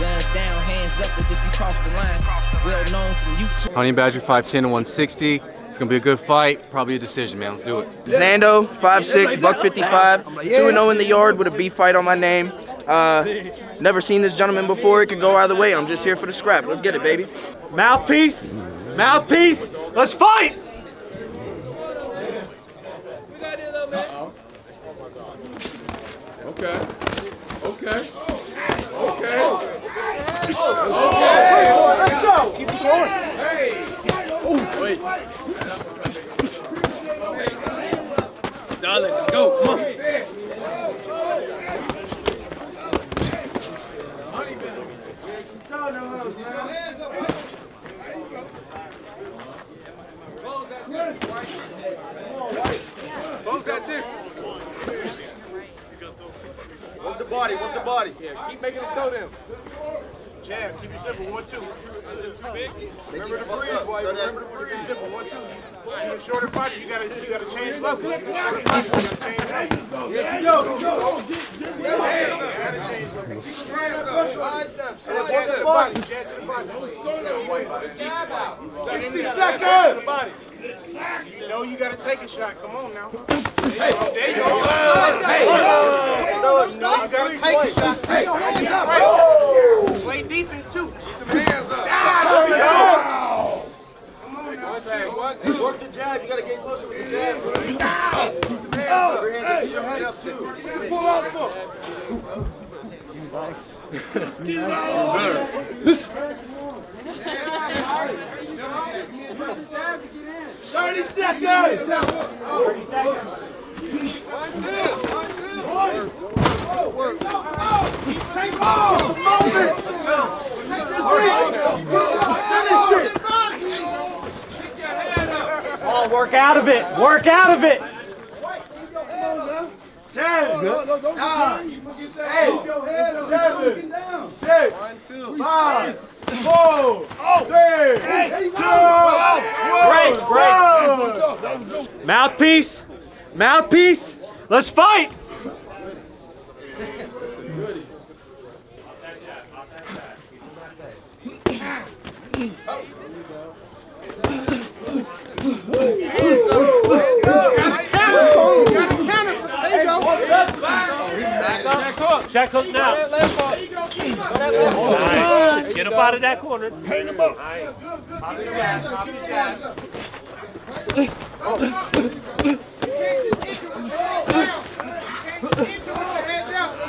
Guns down, hands up if you cross the line. Well known from YouTube. Honey Badger 5'10 and 160. It's gonna be a good fight, probably a decision, man. Let's do it. Zando, 5'6", buck 55, 2-0 in the yard with a B fight on my name. Uh, never seen this gentleman before. It could go either way. I'm just here for the scrap. Let's get it, baby. Mouthpiece, mouthpiece, let's fight! Okay. Okay. Okay. Let's go! Keep it going. Wait. Darling, let's go. Come on. Close that distance. Work the body, work the body. Yeah, keep making them throw them. Jab, keep it simple, one, two. Remember to breathe, boy. Remember to breathe. Simple, one, two. You a shorter fighter, you gotta, you gotta change level. You a shorter fighter, you gotta change level. Yeah, go, go. You gotta change level. And work the body, jab to the body. 60 seconds. You know you gotta take a shot. Come on now. There you go. There you go. Hey. You know you gotta take a shot. Hey, hands up. Right. Play defense too. Get them hands up. Ah, Come on now. Work the jab. You gotta get closer with the jab. Bro. Your hands up. Keep your head up too. Pull out the Thirty seconds. Thirty seconds. Oh, work out of it, work out of it. Ten, six, five, four, three, two. Mouthpiece, mouthpiece, let's fight. Check hook now. Nice. Get up out of that corner. Hang him up. Copy the jab, copy the jab.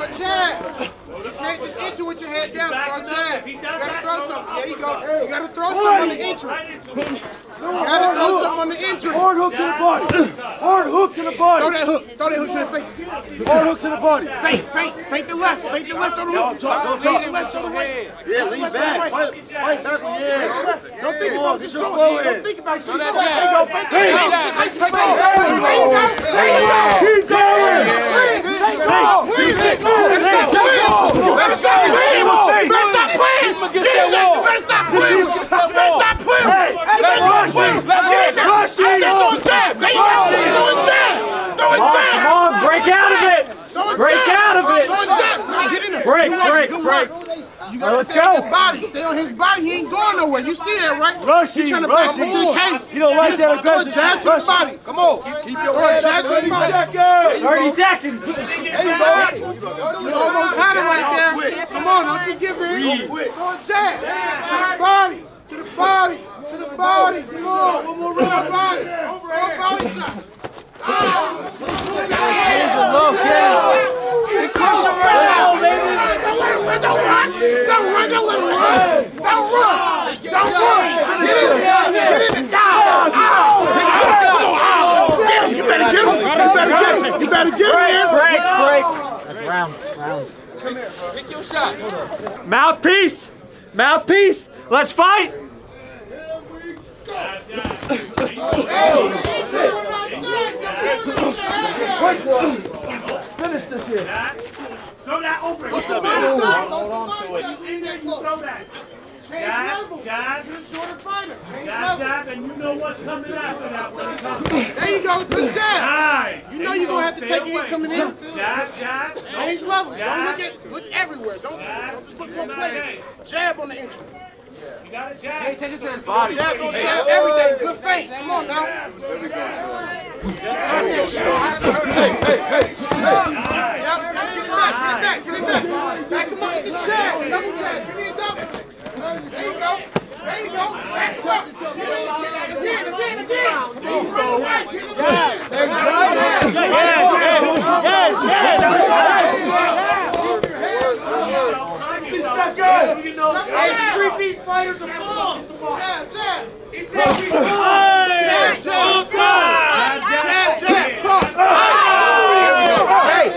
You can't just enter with your head down, throw jab. You gotta throw something. There you go. You gotta throw something on the entry. You gotta throw something on the entry. Hard hook to the body. Hard hook to the body. Throw that hook. Throw that hook to the face. Hard hook to the body. Fake, fake, fake the left. Fake the left on the hook. Don't talk. the left on the right. Yeah, lean back. Fight, fight back. Yeah. Don't think about on, this get your Don't think about this. There that you jab. go. Fake the Hey, left. jab. Take Take the off. There you go. There you go. Keep going. Take off. Please, take off. Let's stop playing. Let's stop playing. Let's stop playing. Get in there. You better stop playing. You better stop playing. Hey, let's stop playing. Get in there. Hey, you're doing jab. There you go. You're doing jab. Doing Come on, jab. come on, break out of it. Doing Break jab. out of it. Doing jab. Now get in there. Break, Good work. break, break. You gotta let's stay on go. his body. Stay on his body. He ain't going nowhere. You see that, right? Rushy, He trying to back rushy. him to the cage. You don't like that aggressive Jab shit, to the body. Come on. Keep your head up. Jab to the body. 30 seconds. You almost had it right there. Come on, don't you give in. Throw a jab. To the body. To the body. To the body. Come on. One more round. To the body. Throw body shot. Hands are low, Kenny. Crush him right now, baby. Don't let him run. Don't run. Don't run. Don't let him run. Don't run. Don't run. Get in there. Get in there. Ow. Ow. Ow. Get him. You better get him. You better get him. You better get him, man. Break, break. That's round, round. Pick your shot. Mouthpiece, mouthpiece, let's fight. Finish this here. Throw that open. Hold on to it. Change Jab, levels. jab. You're a shorter fighter. Change Jab, levels. jab, and you know what's coming after that when it comes. There you go. Good jab. Nice. You know you're gonna have to Stay take it away. coming in. Jab, jab. Change levels. Don't look at look everywhere. Don't, don't just look one place. Jab on the entry. You got a jab. Pay attention to his body. Jab gonna set up everything. Good feint. Come on now. There we go. Yep, yep, get it back, get it back, get it back. Back him up with the jab. Double jab. Give me a double. There you go. There you go. Back him up. Get it again, again, again. Come on, bro. Right, get it again. There you go. Hey, street are bums. Jab, jab. He said we bums. Jab, jab, jab, jab, cross. Hey,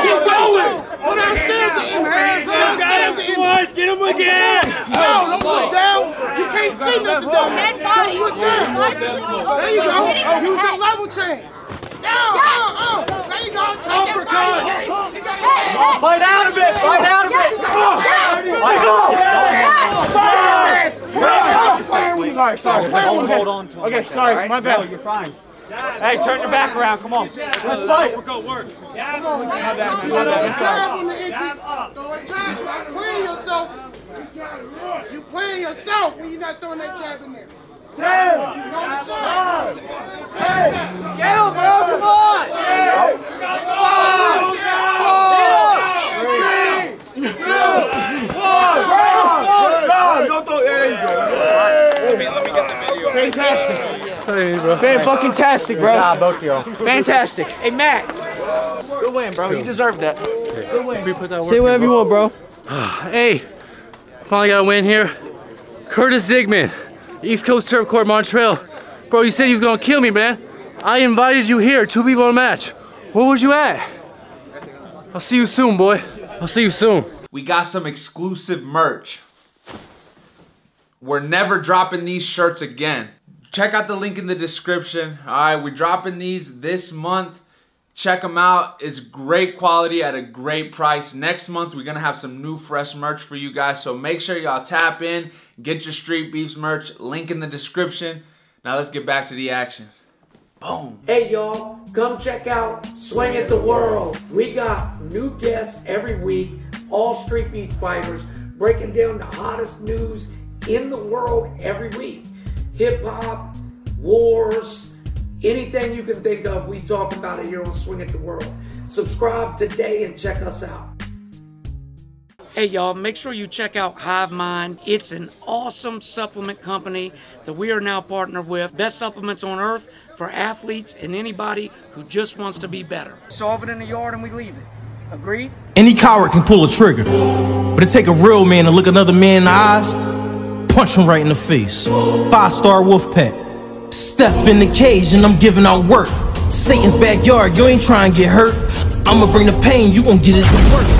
Keep going. Go downstairs to him. Go downstairs to him. Twice, get him again. No, don't look down. You can't see nothing down there. Don't look down. Body completely open. There you go. Hitting the Use head. the level change. Down, down, down. There you go. Take your body. He got Head, head. Fight out a bit. Fight out a bit. Sorry, sorry. Hold, hold on to Okay, sorry. My bad. you're fine. Hey, turn your back around. Come on. Let's fight. Jab, Jab on the entry. jab up. So it jab, you playing yourself. You playing yourself when you're not throwing that jab in there. Damn! Hey! Get him, bro. Come on. Come on. Fan fucking tastic, bro. Nah, both of y'all. Fantastic. Hey, Matt. Good win, bro. You deserved that. Good win. Say whatever you want, bro. hey, finally got a win here. Curtis Zigman, East Coast Turf Court, Montreal. Bro, you said you was gonna kill me, man. I invited you here, two people in a match. Where was you at? I'll see you soon, boy. I'll see you soon. we got some exclusive merch. We're never dropping these shirts again. Check out the link in the description. All right, we're dropping these this month. Check them out. It's great quality at a great price. Next month, we're going to have some new fresh merch for you guys. So make sure y'all tap in, get your Street Beefs merch. Link in the description. Now let's get back to the action. Boom. Hey y'all, come check out Swing at the World. We got new guests every week, all Street Beefs fighters, breaking down the hottest news in the world every week. Hip hop, wars, anything you can think of, we talk about it here on Swing at the World. Subscribe today and check us out. Hey y'all, make sure you check out Hive Mind. It's an awesome supplement company that we are now partnered with. Best supplements on earth for athletes and anybody who just wants to be better. Solve it in the yard and we leave it. Agreed? Any coward can pull a trigger, but it take a real man to look another man in the eyes, punch him right in the face. Five star wolf pack. Step in the cage and I'm giving out work. Satan's backyard, you ain't trying to get hurt. I'ma bring the pain, you gon' get it to work.